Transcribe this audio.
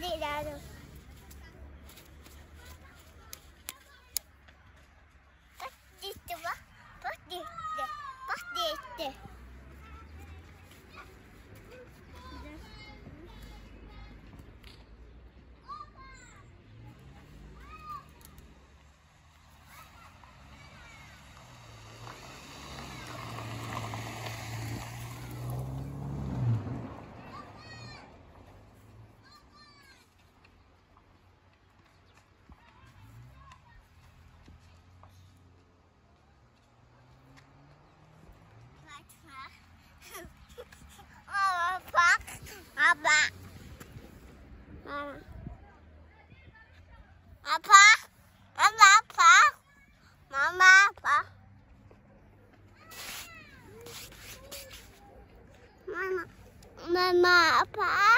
cadeirada. Mama. Mama apa?